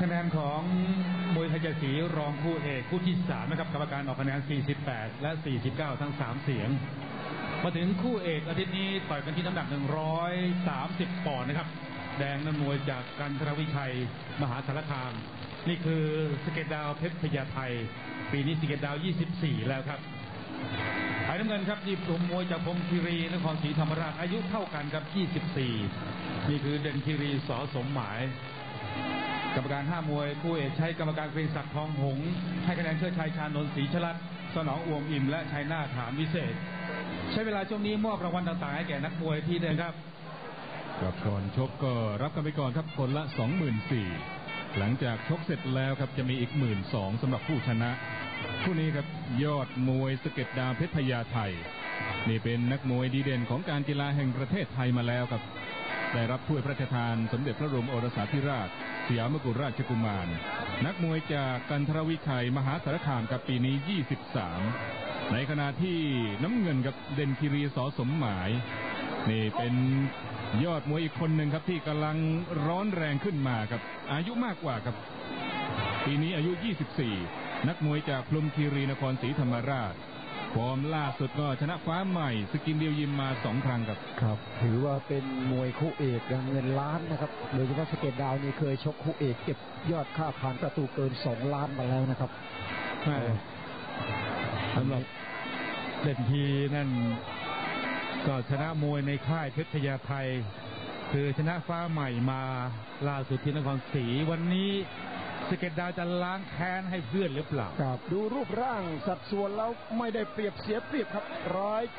คะแนนของมวยไทยเจ็ดสีรองคู่เอกคู่ที่สามนะครับกรรมการออกคะแนน 48 และ 49 ทั้ง 3 เสียง มาถึงคู่เอกอาทิตย์นี้ต่อยกันที่น้ำหนัก 130 ปอนด์นะครับ แดงนั้นมวยจากกันทรวิชัย มหาสารคาม นี่คือสะเก็ดดาวเพชรพญาไทย ปีนี้สะเก็ดดาว 24 แล้วครับฝ่ายน้ำเงินครับนี่ผมมวยจากพรหมคีรีนครศรีธรรมราชอายุเท่ากันครับ 24 นี่คือเด่นคีรีสอสมหมาย กรรมการห้ามวยคู่เอกใช้กรรมการเกรียงศักดิ์ทองหงส์ให้คะแนนเชิดชัยชานนท์ศรีชลัดสนองอวมอิ่มและชัยนาถามวิเศษ ใช้เวลาช่วงนี้มอบรางวัลต่างๆให้แก่นักมวยที่เดินครับกับก่อนชกก็รับกันไปก่อนครับคนละ 24,000หลังจากชกเสร็จแล้วครับจะมีอีก 1 2 0 0 0สำหรับผู้ชนะคู่นี้ครับยอดมวยสเก็ตดาวเพชรพญาไทย นี่เป็นนักมวยดีเด่นของการกีฬาแห่งประเทศไทยมาแล้วครับ ได้รับถ้วยพระราชทานสมเด็จพระบรมโอรสาธิราช สยามกุฎราชกุมาร นักมวยจากกันทรวิชัยมหาสารคามกับปีนี้ 23 ในขณะที่น้ำเงินกับเด่นคีรีสอสมหมาย นี่เป็นยอดมวยอีกคนหนึ่งครับที่กำลังร้อนแรงขึ้นมาครับ อายุมากกว่าครับ ปีนี้อายุ 24 นักมวยจากพรหมคีรีนครศรีธรรมราช ฟอร์มล่าสุดก็ชนะฟ้าใหม่ สกินเดียวยิมมาสองครั้งครับครับ ถือว่าเป็นมวยคู่เอกเงินล้านนะครับโดยเฉพาะสะเก็ดดาวนี่เคยชกคู่เอกเก็บยอดค่าผ่านประตูเกิน2ล้านมาแล้วนะครับแม่สำหรับเด่นคีรีนั้นก็ชนะมวยในค่ายเพชรพญาไทย คือชนะฟ้าใหม่มาล่าสุดที่นครศรีวันนี้ สะเก็ดดาวจะล้างแค้นให้เพื่อนหรือเปล่า ครับดูรูปร่างสัดส่วนแล้วไม่ได้เปรียบเสียเปรียบครับ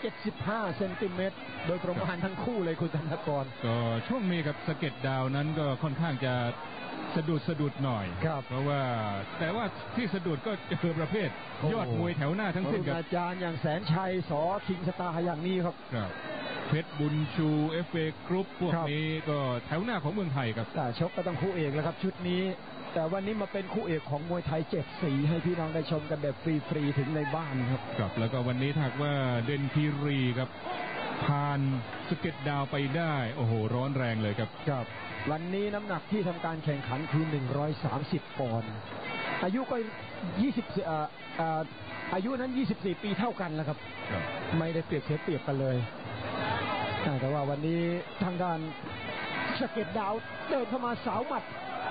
175เซนติเมตรโดยประมาณทั้งคู่เลยคุณธนกรก็ช่วงนี้ครับสะเก็ดดาวนั้นก็ค่อนข้างจะสะดุดสะดุดหน่อยครับเพราะว่าแต่ว่าที่สะดุดก็จะคือประเภท ยอดมวยแถวหน้าทั้งสิ้นรุ่ครับอาจารย์อย่างแสนชัยส.คิงสตาร์อย่างนี้ครับครับ เพชรบุญชู FA Group พวกครับนี้ก็แถวหน้าของเมืองไทยครับแต่ชกก็ต้องคู่เอกแล้วครับ ชุดนี้ แต่วันนี้มาเป็นคู่เอกของมวยไทยเจ็ดสีให้พี่น้องได้ชมกันแบบฟรีๆถึงในบ้านครับครับ แล้วก็วันนี้ถ้าหากว่าเด่นคีรีครับผ่านสะเก็ดดาวไปได้ โอ้โห ร้อนแรงเลยครับครับ วันนี้น้ำหนักที่ทำการแข่งขันคือ 130 ปอนด์อายุก็20เอ่อเอ่ออายุนั้น 24 ปีเท่ากันแล้วครับครับ ไม่ได้เปรียบเสียเปรียบกันเลยอ่า แต่ว่าวันนี้ทางด้านสะเก็ดดาวเดินเข้ามาสาวหมัด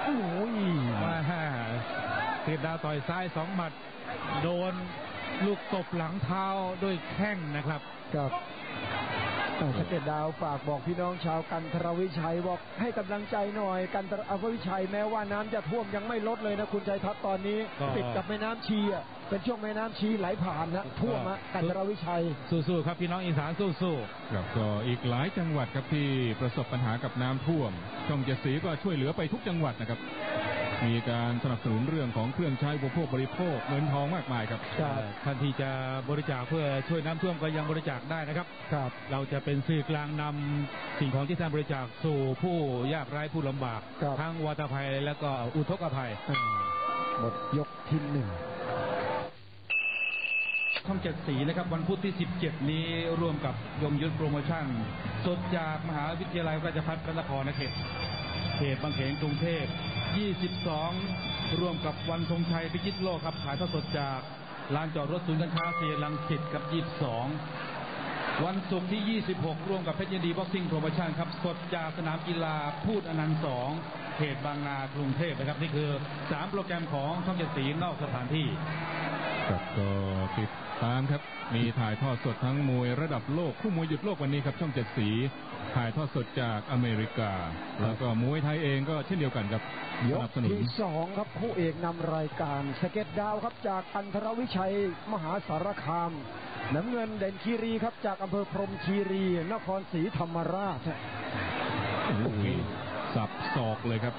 โอ้ยมาสะเก็ดดาวต่อยซ้ายสองหมัด โดนลูกตบหลังเท้าด้วยแข้งนะครับครับอ่า สะเก็ดดาวฝากบอกพี่น้องชาวกันทรวิชัยบอกให้กำลังใจหน่อย กันทรวิชัยแม้ว่าน้ำจะท่วมยังไม่ลดเลยนะคุณชัยทัศน์ตอนนี้ก็ติดกับแม่น้ำชีอะเป็นช่วงแม่น้ำชีไหลผ่านนะท่วมฮะกันทรวิชัยสู้ๆครับพี่น้องอีสานสู้ครับก็อีกหลายจังหวัดครับที่ประสบปัญหากับน้ำท่วมช่องเจ็ดสีก็ช่วยเหลือไปทุกจังหวัดนะครับ มีการสนับสนุนเรื่องของเครื่องใช้อุปโภคบริโภคเงินทองมากมายครับๆครับท่านที่จะบริจาคเพื่อช่วยน้ำท่วมก็ยังบริจาคได้นะครับครับ เราจะเป็นสื่อกลางนำสิ่งของที่ท่านบริจาคสู่ผู้ยากไร้ผู้ลำบากครับทั้งวาตภัยและก็อุทกภัยอ่าหมดยกที่หนึ่งช่องเจ็ดสีนะครับวันพุธที่ 17 นี้ร่วมกับยงยุทธโปรโมชั่น สดจากมหาวิทยาลัยราชภัฏพระนครนะเขตเขตบางเขนกรุงเทพ 22 ร่วมกับวันธงชัยพิจิตรโลกครับถ่ายทอดสดจากลานจอดรถศูนย์การค้าเซียรังสิตกับ 22 วันศุกร์ที่ 26 ร่วมกับเพชรยินดีบ็อกซิ่งโปรโมชั่นครับ สดจากสนามกีฬาพูดอนันต์2เขตบางนากรุงเทพนะครับ นี่คือ 3 โปรแกรมของช่องเจ็ดสีนอกสถานที่ ครับก็ติดตามครับ มีถ่ายทอดสดทั้งมวยระดับโลกคู่มวยหยุดโลกวันนี้ครับ ช่องเจ็ดสี ถ่ายทอดสดจากอเมริกา แล้วก็มวยไทยเองก็เช่นเดียวกันครับยสกนับสนุนที่สองครับคู่เอกนำรายการสเก็ตดาวครับจากอันทรวิชัยมหาสารคาม น้ำเงินเด่นคีรีครับจากอำเภอพรหมคีรี นครศรีธรรมราชโอ้โหสับศอกเลยครับ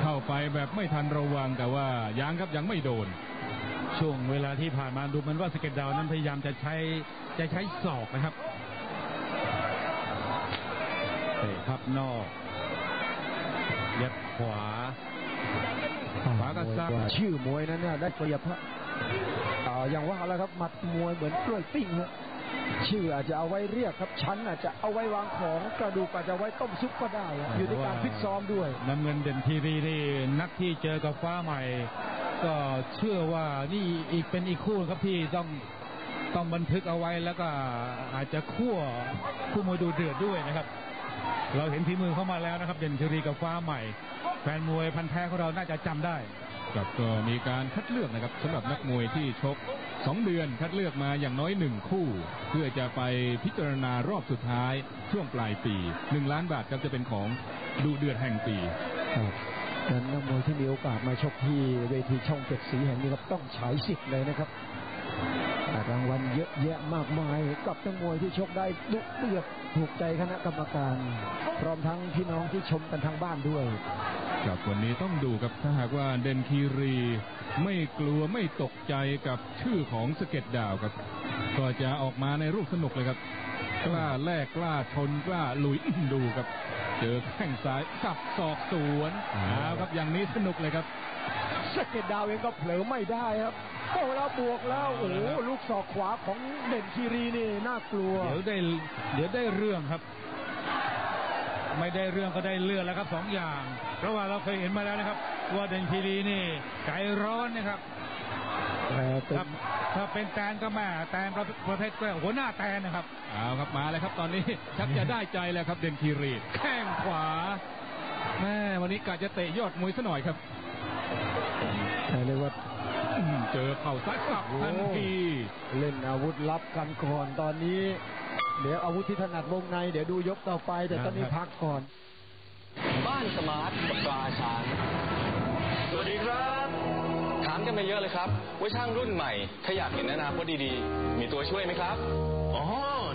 เข้าไปแบบไม่ทันระวังแต่ว่ายังครับยังไม่โดน ช่วงเวลาที่ผ่านมาดูเหมันว่าสเก็ตดาวนั้นพยายามจะใช้จะใช้ศอกนะครับเตะพับนอกยัดขวาขวากับซ้ายชื่อมวยนั้นเนี่ยได้เปรียบฮะอ่าอย่างว่าแล้วครับหมัดมวยเหมือนกล้วยปิ้งฮะชื่ออาจจะเอาไว้เรียกครับชั้นอาจจะเอาไว้วางของกระดูกอาจจะไว้ต้มซุปก็ได้อะอยู่ในการฟิตซ้อมด้วยน้ำเงินเด่นทีรีนี่นักที่เจอกับฟ้าใหม่ ก็เชื่อว่านี่อีกเป็นอีกคู่ครับที่ต้องต้องบันทึกเอาไว้แล้วก็อาจจะคั่วคู่มวยดูเดือดด้วยนะครับ เราเห็นฝีมือเข้ามาแล้วนะครับ เด่นทีรีกับฟ้าใหม่ แฟนมวยพันแท้ของเราน่าจะจำได้ครับก็มีการคัดเลือกนะครับสำหรับนักมวยที่ชก 2 เดือนคัดเลือกมาอย่างน้อยหนึ่งคู่ เพื่อจะไปพิจารณารอบสุดท้ายช่วงปลายปี 1 ล้านบาทครับจะเป็นของดูเดือดแห่งปี ดังนั้นนักมวยที่มีโอกาสมาชกที่เวทีช่องเจ็ดสีแห่งนี้ครับต้องฉายสิทธิ์เลยนะครับรางวัลเยอะแยะมากมายกับนักมวยที่ชกได้ดุเดือดถูกใจคณะกรรมการ พร้อมทั้งพี่น้องที่ชมกันทางบ้านด้วยครับวันนี้ต้องดูครับถ้าหากว่าเดนคีรีไม่กลัวไม่ตกใจกับชื่อของสเก็ตดาวครับก็จะออกมาในรูปสนุกเลยครับ กล้าแลกกล้าชนกล้าลุยดูครับ เจอแข้งซ้ายสับศอกสวนเอาครับอย่างนี้สนุกเลยครับสะเก็ดดาวเองก็เผลอไม่ได้ครับโอ้แล้วบวกแล้วโอ้โหลูกศอกขวาของเด่นคีรีนี่น่ากลัว เดี๋ยวได้เดี๋ยวได้เรื่องครับ ไม่ได้เรื่องก็ได้เลือดแล้วครับสองอย่าง เพราะว่าเราเคยเห็นมาแล้วนะครับ ว่าเด่นทีรีนี่ใจร้อนนะครับแต่เป็ครับน ถ้าเป็นแตนก็แม่แตนประประเภทก็หัวหน้าแตนนะครับเอาครับมาเลยครับตอนนี้ชักจะได้ใจแล้วครับเดนคีรีแข้งขวาแม่วันนี้กะจะเตะยอดมวยซะหน่อยครับเรียกว่าอืมเจอเข่าซ้ายสับทันทีเล่นอาวุธลับกันก่อนตอนนี้ เดี๋ยวอาวุธที่ถนัดวงใน เดี๋ยวดูยกต่อไป แต่ตอนนี้ครับพักก่อน บ้านสมาร์ทกับตราช้างสวัสดีครับ ถามกันมาเยอะเลยครับ ว่าช่างรุ่นใหม่ ถ้าอยากเห็นอนาคตดีๆ มีตัวช่วยไหมครับ อ๋อ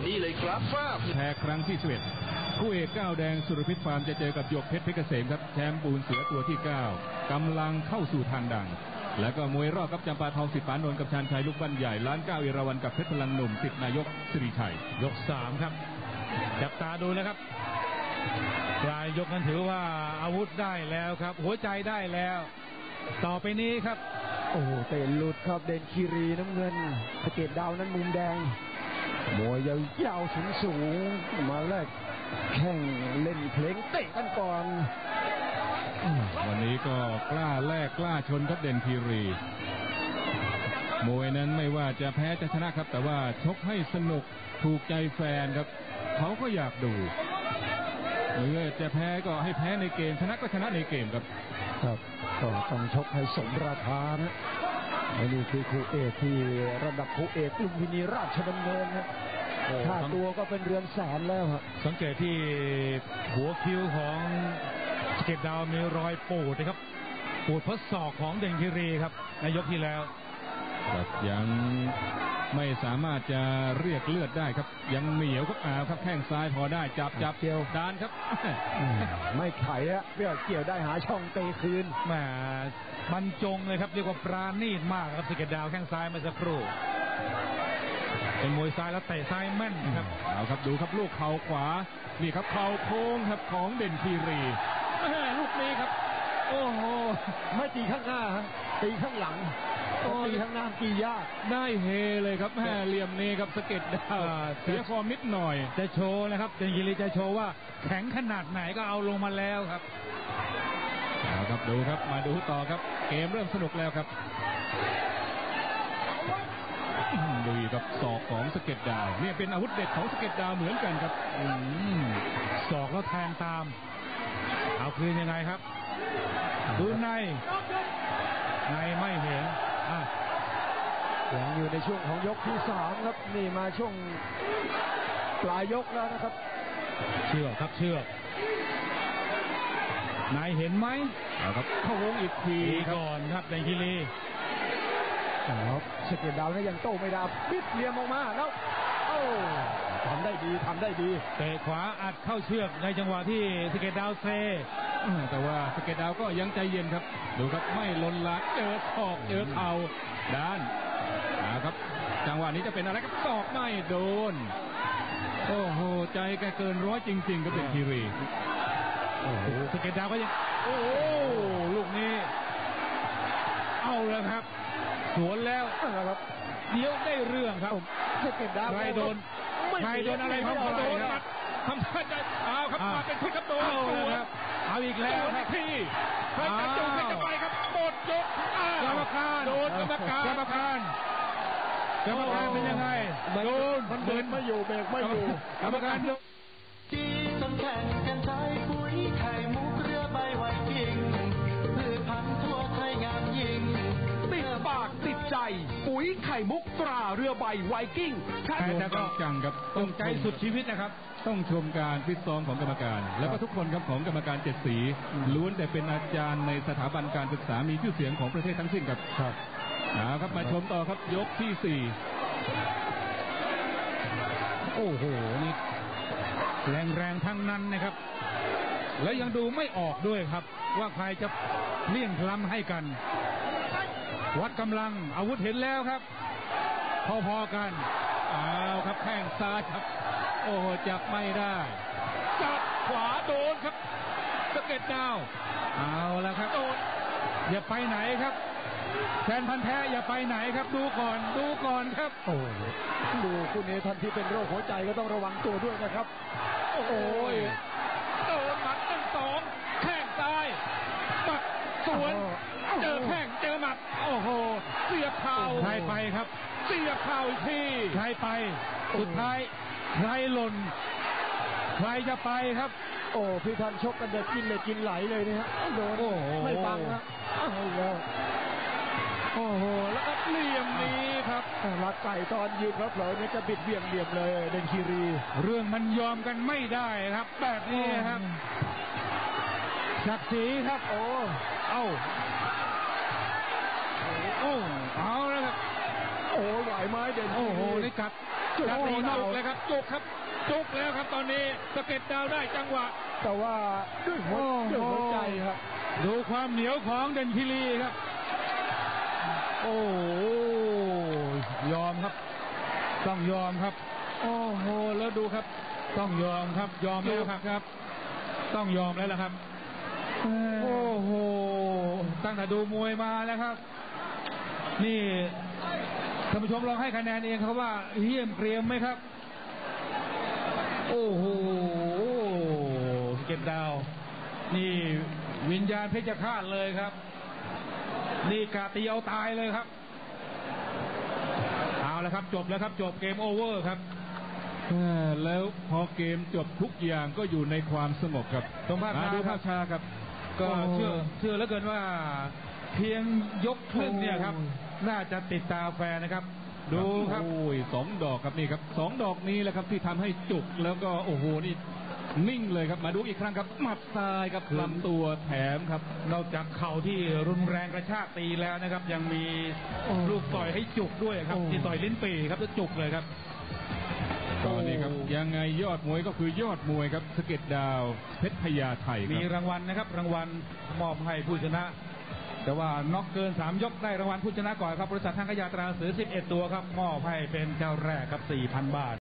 นี่เลยครับฟ้าแพ้ครั้งที่11คู่เอกก้าวแดงสุรพิษฟาร์มจะเจอกับหยกเพชรเพชรเกษมครับแชมป์ปูนเสือตัวที่ 9กำลังเข้าสู่ทางดัง แล้วก็มวยรอบกับจำปาทองสิทธิ์ปานนท์กับชานชัยลูกบ้านใหญ่ล้านเก้าเอราวันกับเพชรพลังหนุ่มสิทธินายกสิริชัย ยกสามครับ จับตาดูนะครับปลายยกนั้นถือว่าอาวุธได้แล้วครับ หัวใจได้แล้ว ต่อไปนี้ครับ โอ้โหเตะหลุดครับเด่นคีรีน้ำเงินสะเก็ดดาวนั้นมุมแดงมวยยาวๆสูงสูงๆมาแรกแข่งเล่นเพลงเตะกันก่อน วันนี้ก็กล้าแลกกล้าชนครับเด่นคีรี มวยนั้นไม่ว่าจะแพ้จะชนะครับ แต่ว่าชกให้สนุกถูกใจแฟนครับ เขาก็อยากดูหรือจะแพ้ก็ให้แพ้ในเกมชนะก็ชนะในเกมครับ ครับก็ต้องชกให้สมราคานะอันนี้คือคู่เอกที่ระดับคู่เอกลุมพินีราชดำเนินนะโอ้ค่าตัวก็เป็นเรือนแสนแล้วครับสังเกตที่หัวคิ้วของสเก็ตดาวมีรอยปูดนะครับ ปูดเพราะศอกของเด่นคิรีครับในยกที่แล้วครับยัง ไม่สามารถจะเรียกเลือดได้ครับ ยังเหนียวครับอ้าวครับแข้งซ้ายพอได้จับจับเกี่ยวดานครับอืมไม่ไขอะเพื่อเกี่ยวได้หาช่องเตะคืนแหมบรรจงเลยครับเรียกว่าปราณีตมากครับสเก็ตดาวแข้งซ้ายเมื่อสักครู่เป็นมวยซ้ายแล้วเตะซ้ายแม่นครับเอาครับดูครับลูกเข่าขวา นี่ครับเข่าโค้งครับของเด่นคีรีแม่ลูกนี้ครับ โอ้โหไม่ตีข้างหน้าฮะตีข้างหลังโอ้ ตีข้างหน้าตียากได้เฮเลยครับแม่เหลี่ยมนี้ครับสะเก็ดดาวอ่าเสียฟอร์มนิดหน่อย จะโชว์นะครับเด่นคิรีจะโชว์ว่าแข็งขนาดไหนก็เอาลงมาแล้วครับเอาครับดูครับมาดูต่อครับ เกมเริ่มสนุกแล้วครับอื้อหือดูครับศอกของสะเก็ดดาวเนี่ยเป็นอาวุธเด็ดของสะเก็ดดาวเหมือนกันครับอืมศอกแล้วแทงตาม เอาคืนยังไงครับ ดูในในไม่เห็นอะ ยังอยู่ในช่วงของยกที่สามครับนี่มาช่วงปลายยกแล้วนะครับ เชือกครับเชือกนายเห็นไหมเอาครับเข้าวงอีกทีทีครับก่อนครับในคิรีครับสเก็ตดาวนี่ยังโต้ไม่ได้ปิดเหลี่ยมออกมาแล้วโอ้ทำได้ดีทำได้ดีเตะขวาอัดเข้าเชือกในจังหวะที่สเกตดาวเซอ่า แต่ว่าสเก็ตดาวก็ยังใจเย็นครับ ดูครับไม่ลนลานเจอศอกเจอเข่าด้านเอาครับ จังหวะนี้จะเป็นอะไรครับศอกไม่โดน โอ้โห ใจแกเกินร้อยจริงๆครับเป็นคีรีโอ้โหสเกตดาวก็ยังโอ้โหลูกนี้ เอาแล้วครับ สวนแล้วเอาละครับเดี๋ยวได้เรื่องครับสะเก็ดดาวใครโดนไม่ใครโดนอะไรของใครโดนคหมัรับดทำท่าจะเอาครับอ่ามมาเป็นพิษครับโดนเอาสเลวยนครับ เอาอีกแล้วโดนคอีรับกทีใครจะจูงใครจะไปครับหมดยกอ้าวกรรมการโดนกรรมการกรรมการกรรมการเป็นยังไงโดนมันเดินไม่อยู่เบรกไม่อยู่กรรมการโดนที่ต้องแปุ๋ยไข่มุกตราเรือใบไวกิ้งแค่แต่โดนแต่ก็จังๆครับต้องใจสุดชีวิตนะครับ ต้องชมการฟิตซ้อมของกรรมการ แล้วก็ทุกคนครับของกรรมการเจ็ดสีล้วนแต่เป็นอาจารย์ในสถาบันการศึกษามีชื่อเสียงของประเทศทั้งสิ้นครับครับเอาครับมาชมต่อครับยกที่สี่โอ้โหนี่แรงแรงๆทั้งนั้นนะครับ แล้วยังดูไม่ออกด้วยครับ ว่าใครจะเลี่ยงพล้ำให้กัน วัดกำลังอาวุธเห็นแล้วครับ พอๆกันเอาครับแข้งซ้ายครับ โอ้โหจับไม่ได้จับขวาโดนครับสะเก็ดดาวเอาแล้วครับโดนอย่าไปไหนครับแฟนพันธ์แท้อย่าไปไหนครับ ดูก่อนดูก่อนครับ โอ้โหดูคุณเอทันที่เป็นโรคหัวใจก็ต้องระวังตัวด้วยนะครับ โอ้โหโดนหมัดหนึ่งสองแข้งซ้ายหมัดสวน เจอแข้งเจอหมัด โอ้โห เสียบเข่าใครไปครับ เสียบเข่าอีกทีใครไปสุดท้ายใครหล่นใครจะไปครับ โอ้พี่ทันชกกันเด็ดกินเลยกินไหลเลยเนี่ยฮะโดนโอ้โหไม่ฟังนะเอาแล้วโอ้โห แล้วก็เหลี่ยมนี้ครับรักไก่ตอนยืนเผลอๆเนี่ยจะบิดเบี่ยงเหลี่ยมเลยเดนคีรี เรื่องมันยอมกันไม่ได้ครับ แบบนี้ครับศักดิ์ศรีครับ โอ้ เอ้าโอ้เอาแล้วครับโอ้ไหวไหมเดนคีรีโอ้โหนี่กัดจุกกัดตีนจุอกกเลยครับจุกครับจุกแล้วครับตอนนี้สะเก็ดดาวได้จังหวะ แต่ว่าด้วยหัวโอ้โหด้วยหัวใจครับ ดูความเหนียวของเดนคิรีครับ โอ้โหยอมครับ ต้องยอมครับ โอ้โหแล้วดูครับ ต้องยอมครับ ยอมแล้วครับครับต้องยอมแล้วล่ะครับโอ้โห ตั้งแต่ดูมวยมาแล้วครับ นี่ท่านผู้ชมลองให้คะแนนเองครับว่าเยี่ยมเกรียมไหมครับ โอ้โหสเก็ตดาว นี่วิญญาณเพชฌฆาตเลยครับ นี่กาตีเอาตายเลยครับ เอาแล้วครับ จบแล้วครับ จบเกมโอเวอร์ครับเอ่อแล้วพอเกมจบทุกอย่างก็อยู่ในความสงบครับตรงภาพช้าอ่ดูครัภาบพช้าครับ ก็โอ้โหเชื่อเชื่อแล้วเกินว่า เพียงยกครึ่งเนี่ยครับ น่าจะติดตาแฟนนะครับ ดูครับโอ้ยสองดอกครับนี่ครับสองดอกนี้แหละครับที่ทำให้จุกแล้วก็โอ้โหนี่นิ่งเลยครับมาดูอีกครั้งครับหมัดซ้ายครับลำตัวแถมครับนอกจากเข่าที่รุนแรงกระชากตีแล้วนะครับ ยังมีลูกต่อยให้จุกด้วยครับ ที่ต่อยลิ้นปี่ครับแล้วจุกเลยครับก็นี่ครับยังไงยอดมวยก็คือยอดมวยครับสะเก็ดดาวเพชรพญาไทยคมีรับรางวัลนะครับ รางวัลมอบให้ผู้ชนะ แต่ว่าน็อกเกิน 3 ยกได้รางวัลผู้ชนะก่อนครับบริษัททางขยาตราสือ 11 ตัวครับมอบให้เป็นเจ้าแรกครับ 4,000 บาท